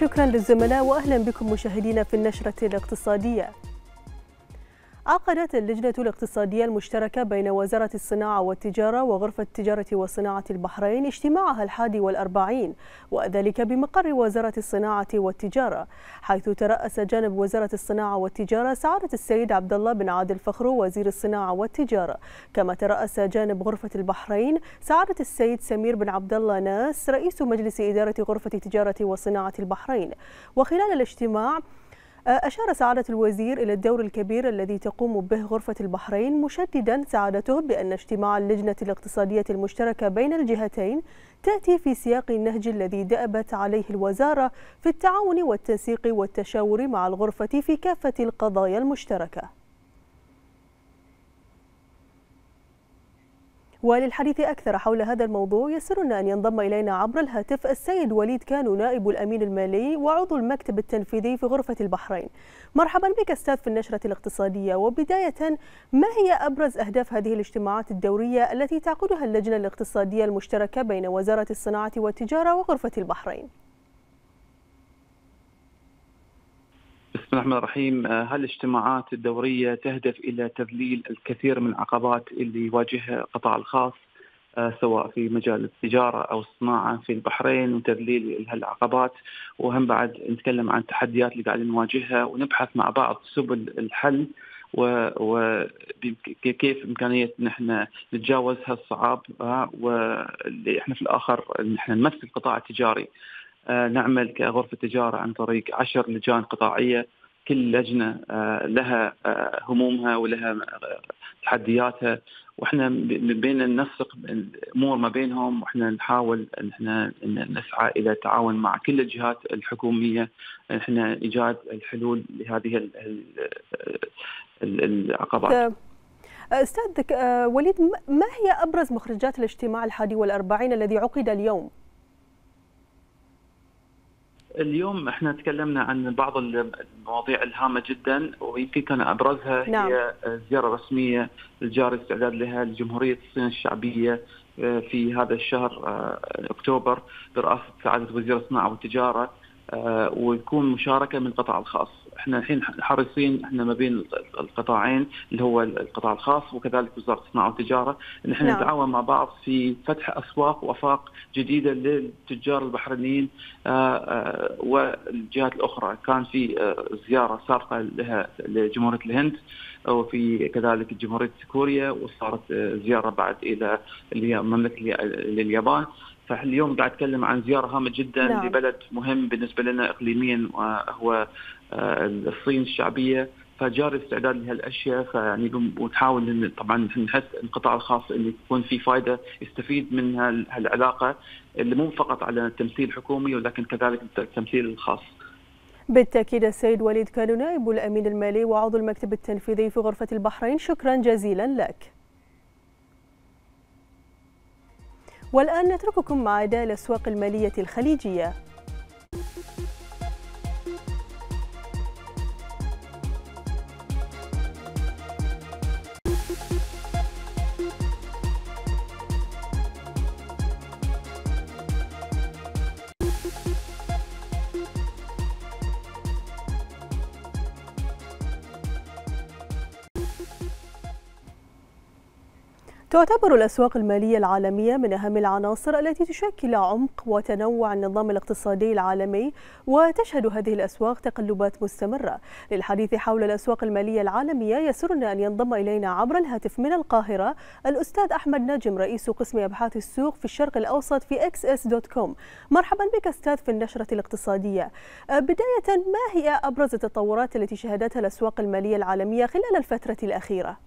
شكرا للزملاء واهلا بكم مشاهدينا في النشرة الاقتصادية. عقدت اللجنة الاقتصادية المشتركة بين وزارة الصناعة والتجارة وغرفة التجارة وصناعة البحرين اجتماعها الحادي والأربعين وذلك بمقر وزارة الصناعة والتجارة حيث ترأس جانب وزارة الصناعة والتجارة سعادة السيد عبد الله بن عادل فخرو وزير الصناعة والتجارة كما ترأس جانب غرفة البحرين سعادة السيد سمير بن عبد الله ناس رئيس مجلس إدارة غرفة التجارة وصناعة البحرين. وخلال الاجتماع أشار سعادة الوزير إلى الدور الكبير الذي تقوم به غرفة البحرين مشددا سعادته بأن اجتماع اللجنة الاقتصادية المشتركة بين الجهتين تأتي في سياق النهج الذي دأبت عليه الوزارة في التعاون والتنسيق والتشاور مع الغرفة في كافة القضايا المشتركة. وللحديث أكثر حول هذا الموضوع يسرنا أن ينضم إلينا عبر الهاتف السيد وليد كانو نائب الأمين المالي وعضو المكتب التنفيذي في غرفة البحرين مرحبا بك أستاذ في النشرة الاقتصادية وبداية ما هي أبرز أهداف هذه الاجتماعات الدورية التي تعقدها اللجنة الاقتصادية المشتركة بين وزارة الصناعة والتجارة وغرفة البحرين؟ بسم الله الرحمن الرحيم. هالاجتماعات الدورية تهدف إلى تذليل الكثير من العقبات اللي يواجهها القطاع الخاص سواء في مجال التجارة أو الصناعة في البحرين وتذليل هالعقبات؟ وهم بعد نتكلم عن التحديات اللي قاعدين نواجهها ونبحث مع بعض سبل الحل وكيف إمكانية نحن نتجاوز هالصعاب واللي إحنا في الآخر نحن نمثل القطاع التجاري. نعمل كغرفة تجارة عن طريق عشر لجان قطاعية كل لجنة لها همومها ولها تحدياتها وإحنا بين ننسق الأمور ما بينهم وإحنا نحاول إن إحنا نسعى إلى التعاون مع كل الجهات الحكومية إحنا إيجاد الحلول لهذه العقبات. أستاذ وليد ما هي أبرز مخرجات الاجتماع الحادي والأربعين الذي عقد اليوم؟ اليوم إحنا تكلمنا عن بعض المواضيع الهامة جدا ويمكن كان أبرزها نعم. هي زياره رسميه الجاري استعداد لها لجمهورية الصين الشعبية في هذا الشهر اكتوبر برئاسة سعادة وزير الصناعة والتجارة ويكون مشاركة من القطاع الخاص، إحنا الحين حريصين إحنا ما بين القطاعين اللي هو القطاع الخاص وكذلك وزارة الصناعة والتجارة إن إحنا نعم. نتعاون مع بعض في فتح أسواق وأفاق جديدة للتجار البحرينيين والجهات الأخرى، كان في زيارة سابقة لها لجمهورية الهند وفي كذلك جمهورية كوريا وصارت زيارة بعد إلى المملكه لليابان فاليوم قاعد أتكلم عن زيارة هامة جدا نعم. لبلد مهم بالنسبة لنا اقليميا وهو الصين الشعبية فجاري استعداد لهالأشياء فيعني ونحاول طبعا نحث القطاع الخاص انه يكون في فائده يستفيد من هالعلاقة اللي مو فقط على التمثيل الحكومي ولكن كذلك التمثيل الخاص. بالتأكيد السيد وليد كانو نائب الأمين المالي وعضو المكتب التنفيذي في غرفة البحرين شكرا جزيلا لك والآن نترككم مع أداء الأسواق المالية الخليجية. تعتبر الأسواق المالية العالمية من أهم العناصر التي تشكل عمق وتنوع النظام الاقتصادي العالمي وتشهد هذه الأسواق تقلبات مستمرة. للحديث حول الأسواق المالية العالمية يسرنا أن ينضم إلينا عبر الهاتف من القاهرة الأستاذ أحمد نجم رئيس قسم أبحاث السوق في الشرق الأوسط في xs.com مرحبا بك أستاذ في النشرة الاقتصادية. بداية ما هي أبرز التطورات التي شهدتها الأسواق المالية العالمية خلال الفترة الأخيرة؟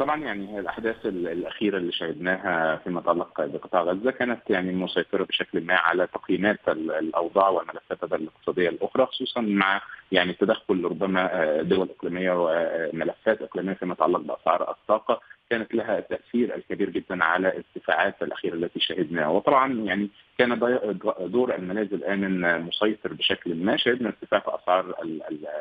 طبعا يعني الأحداث الأخيرة اللي شهدناها فيما يتعلق بقطاع غزة كانت يعني مسيطرة بشكل ما على تقييمات الأوضاع والملفات الاقتصادية الأخرى خصوصا مع يعني تدخل ربما دول إقليمية وملفات إقليمية فيما يتعلق بأسعار الطاقة كانت لها التاثير الكبير جدا على الارتفاعات الأخيرة التي شهدناها. وطبعا يعني كان دور الملاذ الامن مسيطر بشكل ما. شهدنا ارتفاع في أسعار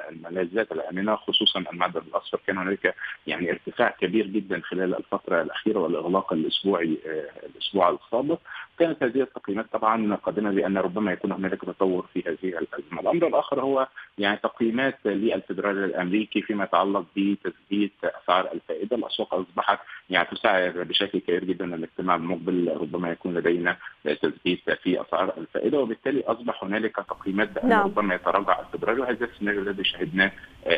الملاذات الآمنة خصوصا المعدن الأصفر. كان هناك يعني ارتفاع كبير جدا خلال الفترة الأخيرة والإغلاق الأسبوعي الأسبوع السابق. كانت هذه التقييمات طبعا قادمة بأن ربما يكون هنالك تطور في هذه الازمه. الأمر الآخر هو يعني تقييمات للفدرالي الأمريكي فيما يتعلق بتثبيت أسعار الفائدة، الأسواق أصبحت يعني تسعر بشكل كبير جدا الاجتماع المقبل ربما يكون لدينا تثبيت في اسعار الفائدة وبالتالي أصبح هنالك تقييمات بأن نعم. ربما يتراجع الفدرالي وهذا السيناريو الذي شهدناه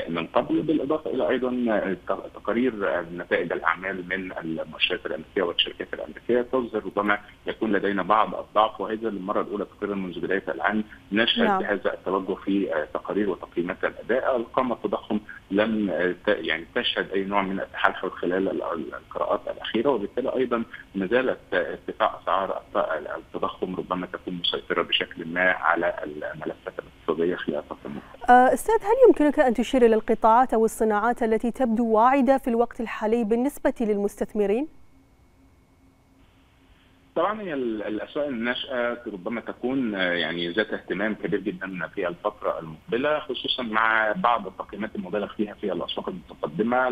من قبل بالاضافه إلى أيضا تقارير نتائج الأعمال من المؤشرات الأمريكية والشركات الأمريكية تظهر ربما يكون لدينا بعض الضعف وهذا للمره الأولى تقريبا منذ بداية العام نشهد نعم. هذا التوجه في تقارير وتقييمات الأداء ارقام التضخم لم يعني تشهد أي نوع من التحلحل خلال القراءات الأخيرة وبالتالي أيضا ما زالت ارتفاع أسعار التضخم ربما تكون مسيطرة بشكل ما على الملفات الاقتصادية خلال الفترة أستاذ هل يمكنك أن تشير إلى القطاعات أو الصناعات التي تبدو واعدة في الوقت الحالي بالنسبة للمستثمرين؟ طبعا هي الأسواق الناشئة ربما تكون يعني ذات اهتمام كبير جدا في الفترة المقبلة خصوصا مع بعض التقييمات المبالغ فيها في الأسواق المتقدمة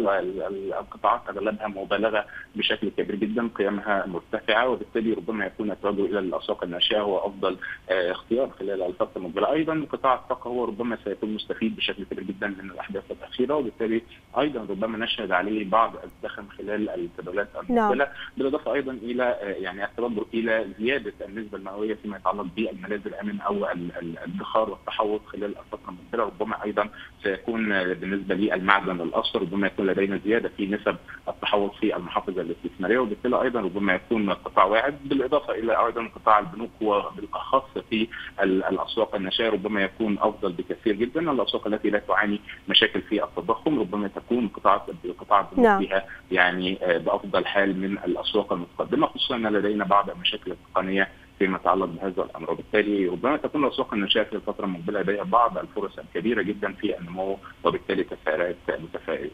القطاعات أغلبها مبالغة بشكل كبير جدا قيمها مرتفعة وبالتالي ربما يكون التوجه إلى الأسواق الناشئة هو أفضل اختيار خلال الفترة المقبلة أيضا قطاع الطاقة هو ربما سيكون مستفيد بشكل كبير جدا من الأحداث الأخيرة وبالتالي أيضا ربما نشهد عليه بعض الدخل خلال التداولات المقبلة نعم. بالإضافة أيضا إلى يعني التوجه إلى زيادة النسبة المئوية فيما يتعلق بالملاذ الامن أو الادخار والتحوط خلال الفترة المقبلة ربما أيضا سيكون بالنسبة للمعدن الأصفر ربما يكون لدينا زيادة في نسب التحوط في المحافظ الاستثمارية وبالتالي أيضا ربما يكون قطاع واعد بالإضافة إلى أيضا قطاع البنوك وبالأخص في الأسواق الناشئة ربما يكون أفضل بكثير جدا الأسواق التي لا تعاني مشاكل في التضخم ربما تكون قطاع قطاع البنوك نعم. فيها يعني بأفضل حال من الأسواق المتقدمة خصوصا أن لدينا بعض المشاكل التقنية فيما يتعلق بهذا الأمر. وبالتالي ربما تكون الأسواق الناشئة في الفترة المقبلة لديها بعض الفرص الكبيرة جدا في النمو وبالتالي تسارعات متفائلة.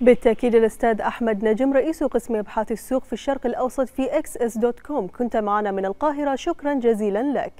بالتأكيد الأستاذ أحمد نجم رئيس قسم أبحاث السوق في الشرق الأوسط في XS.com. كنت معنا من القاهرة. شكرا جزيلا لك.